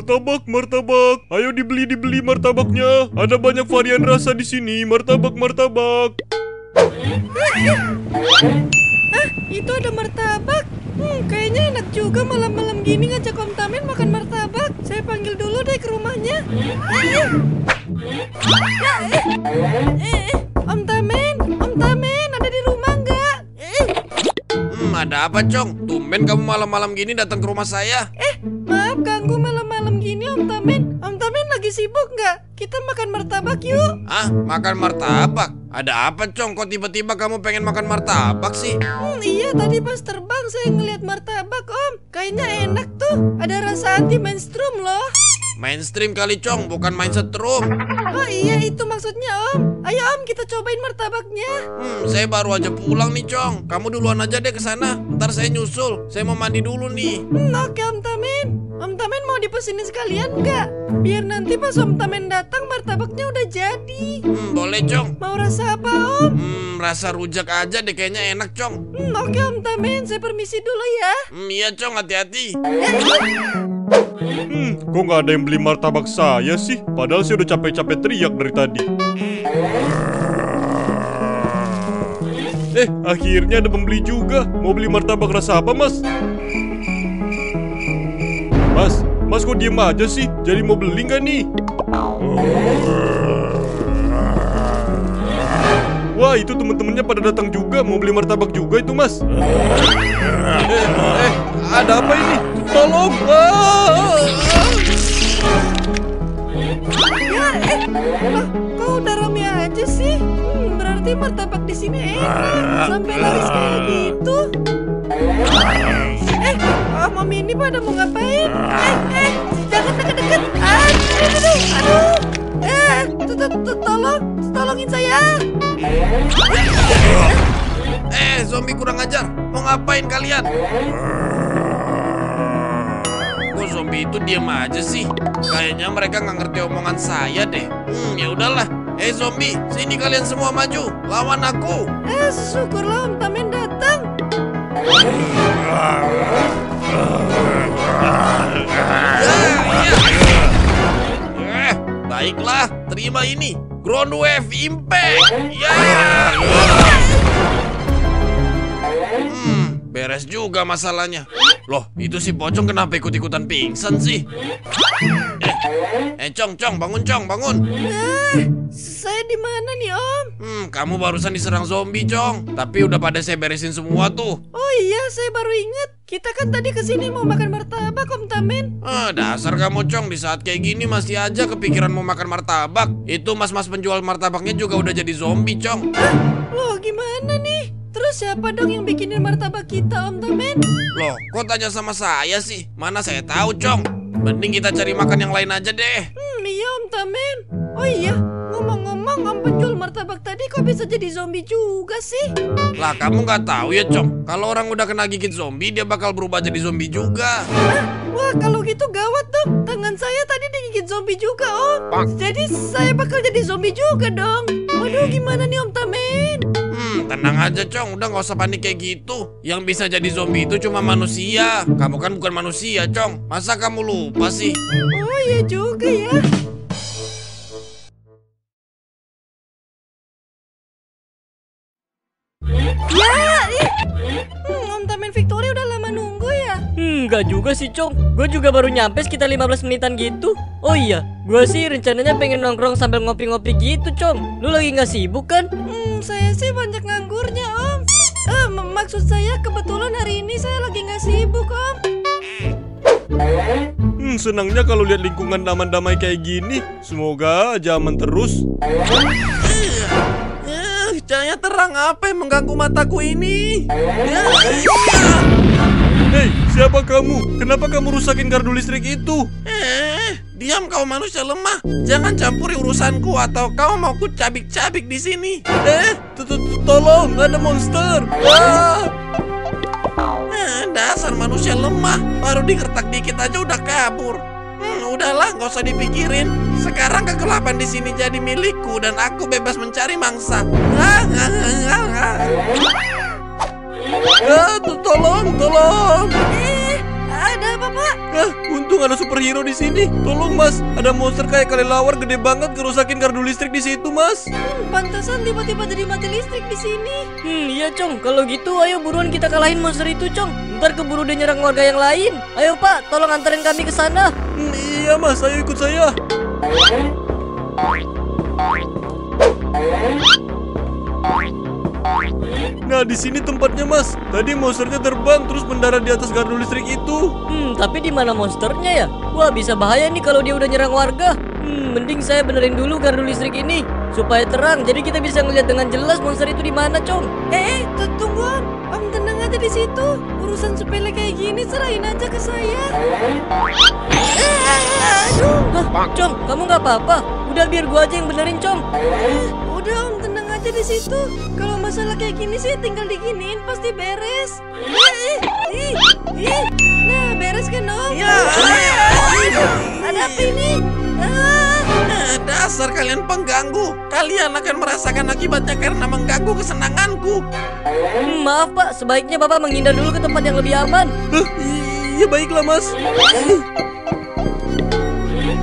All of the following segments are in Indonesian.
martabak, martabak. Ayo dibeli, dibeli martabaknya. Ada banyak varian rasa di sini. Martabak, martabak. Itu ada martabak. Hmm, kayaknya enak juga malam-malam gini ngajak Om Tamen makan martabak. Saya panggil dulu deh ke rumahnya. Eh, eh, eh, Om Tamen, Om Tamen, ada di rumah nggak? Eh, Hmm, ada apa, Cong? Tumben kamu malam-malam gini datang ke rumah saya. eh, maaf ganggu malam-malam gini Om Tamen. Om Tamen lagi sibuk nggak? Kita makan martabak yuk. Ah, makan martabak? Ada apa, Cong? Kok tiba-tiba kamu pengen makan martabak sih? Hmm, iya tadi pas terbang saya ngeliat martabak Om. Kayaknya enak tuh. Ada rasa anti mainstream loh. Mainstream kali, Cong, bukan main setrum. Oh iya itu maksudnya Om. Ayo Om kita cobain martabaknya. Hmm, saya baru aja pulang nih, Cong. Kamu duluan aja deh ke sana. Ntar saya nyusul. Saya mau mandi dulu nih. Hmm, oke Om Tamen. Om Tamen mau dipesenin sekalian nggak? Biar nanti pas Om Tamen datang martabaknya udah jadi. Hmm, boleh, Cong. Mau rasa apa Om? Hmm, rasa rujak aja deh kayaknya enak, Cong. Hmm, oke Om Tamen, saya permisi dulu ya. Hmm, iya, Cong, hati-hati. Hmm, kok nggak ada yang beli martabak saya sih? Padahal saya udah capek-capek teriak dari tadi. Eh, akhirnya ada pembeli juga. Mau beli martabak rasa apa, Mas? Mas, Mas kok diem aja sih? Jadi mau beli nggak nih? Wah, itu temen-temennya pada datang juga. Mau beli martabak juga itu, Mas. Eh, eh, ada apa ini? Tolong! Ah! Ya, eh, kok udah rame aja sih? Hmm, berarti martabak di sini enak. Sampai laris kayak gitu. Eh, Om Om ini pada mau ngapain? Eh, eh, jangan deket-deket. Aduh, aduh, aduh. Eh, to- tolong, tolongin saya. Eh, zombie kurang ajar. Mau ngapain kalian? Zombie itu diam aja sih? Kayaknya mereka nggak ngerti omongan saya deh. Hmm, ya udahlah. Eh zombie, sini kalian semua maju. Lawan aku. Eh, syukurlah Om Tamen datang. Eh, iya. Eh, baiklah, terima ini. Ground Wave Impact. Ya. Hmm, beres juga masalahnya. Loh, itu si pocong kenapa ikut-ikutan pingsan sih? Eh, eh, Cong, Cong, bangun, Cong, bangun. Eh, saya di mana nih Om? Hmm, kamu barusan diserang zombie, Cong. Tapi udah pada saya beresin semua tuh. Oh iya, saya baru ingat. Kita kan tadi ke sini mau makan martabak Om Tamen. Ah, dasar kamu, Cong. Di saat kayak gini masih aja kepikiran mau makan martabak. Itu mas-mas penjual martabaknya juga udah jadi zombie, Cong. Loh, gimana nih? Terus siapa dong yang bikinin martabak kita Om Tamen? Loh, kok tanya sama saya sih? Mana saya tahu, Cong. Mending kita cari makan yang lain aja deh. Hmm, iya Om Tamen. Oh iya, ngomong-ngomong Om penjual martabak tadi kok bisa jadi zombie juga sih? Lah, kamu nggak tahu ya, Cong. Kalau orang udah kena gigit zombie, dia bakal berubah jadi zombie juga. Hah? Wah, kalau gitu gawat dong. Tangan saya tadi digigit zombie juga Om. Jadi saya bakal jadi zombie juga dong. Waduh, gimana nih Om Tamen? Aja, Cong. Udah nggak usah panik kayak gitu. Yang bisa jadi zombie itu cuma manusia. Kamu kan bukan manusia, Cong. Masa kamu lupa sih? Oh iya juga ya. Ya, ih. Hmm, Om Tamen Victoria udah lama nunggu ya. Enggak juga sih, Cong. Gue juga baru nyampe sekitar 15 menitan gitu. Oh iya, gue sih rencananya pengen nongkrong sambil ngopi-ngopi gitu, Cong. Lu lagi nggak sibuk kan? Hmm, saya sih banyak nganggurnya Om. Eh, mak- maksud saya kebetulan hari ini saya lagi nggak sibuk Om. Hmm, senangnya kalau lihat lingkungan damai-damai kayak gini. Semoga aja aman terus. Eh, cahaya terang apa yang mengganggu mataku ini? Ya, Hei, siapa kamu? Kenapa kamu rusakin gardu listrik itu? Eh, diam kau manusia lemah. Jangan campuri urusanku atau kau mau ku cabik-cabik di sini. Eh, t- t- t- tolong, ada monster. Ah! Eh, dasar manusia lemah. Baru digertak dikit aja udah kabur. Hmm, udahlah, nggak usah dipikirin. Sekarang kegelapan di sini jadi milikku dan aku bebas mencari mangsa. Ah, ah, tolong. Eh, Ada apa, Pak? Ah, untung ada superhero di sini. Tolong mas, ada monster kayak kelelawar gede banget ngerusakin gardu listrik di situ mas. Hmm, pantesan tiba-tiba jadi mati listrik di sini. Hmm, iya Cong. Kalau gitu ayo buruan kita kalahin monster itu, Cong. Ntar keburu dia nyerang warga yang lain. Ayo Pak, tolong anterin kami ke sana. Hmm, iya mas, ayo ikut saya. Nah di sini tempatnya mas. Tadi monsternya terbang terus mendarat di atas gardu listrik itu. Hmm, tapi di mana monsternya ya? Wah, bisa bahaya nih kalau dia udah nyerang warga. Hmm, mending saya benerin dulu gardu listrik ini supaya terang. Jadi kita bisa ngeliat dengan jelas monster itu di mana, Cong. Eh, eh, tu- tunggu Om. Tenang aja di situ. Urusan sepele kayak gini serahin aja ke saya. Eh, aduh. Hah, Cong, kamu nggak apa-apa? Udah biar gua aja yang benerin, Cong. Eh, udah Om tenang aja di situ. Kalau masalah kayak gini sih tinggal diginiin pasti beres. Nah, beres kan Om? Ya. Ada apa ini? Eh, Dasar kalian pengganggu. Kalian akan merasakan akibatnya karena mengganggu kesenanganku. Hmm, maaf Pak, sebaiknya Bapak menghindar dulu ke tempat yang lebih aman. Iya baiklah mas.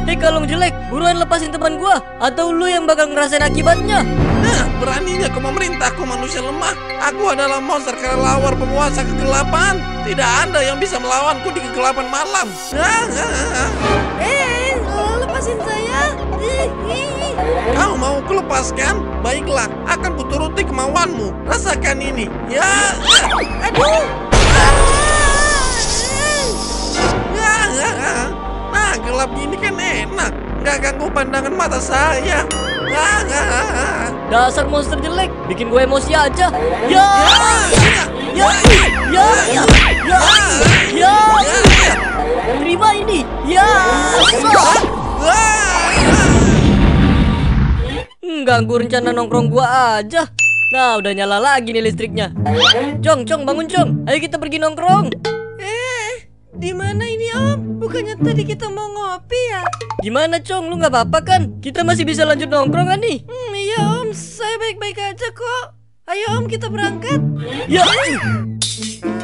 Hei kalong jelek, buruan lepasin teman gua Atau lu yang bakal ngerasain akibatnya Nah, beraninya kau memerintahku manusia lemah. Aku adalah monster kelelawar penguasa kegelapan. Tidak ada yang bisa melawanku di kegelapan malam. Eh, lepasin saya. Kau mau kulepaskan? Baiklah, akan kuturuti kemauanmu. Rasakan ini. Ya. Aduh. Ya, ya, ya. Nah, gelap gini kan enak. Nggak ganggu pandangan mata saya. Ya, ya, ya. Dasar monster jelek, bikin gue emosi aja. Ya, Ya, ya, ya, ya, ya, ya, Terima ini, ya Ganggu rencana nongkrong gua aja. Nah, udah nyala lagi nih listriknya. Cong, Cong, bangun Cong. Ayo kita pergi nongkrong di mana ini Om? Bukannya tadi kita mau ngopi ya? Gimana Cong, lu nggak apa-apa kan? Kita masih bisa lanjut nongkrong kan nih? Hmm, iya Om, saya baik-baik aja kok. Ayo Om, kita berangkat. Ya,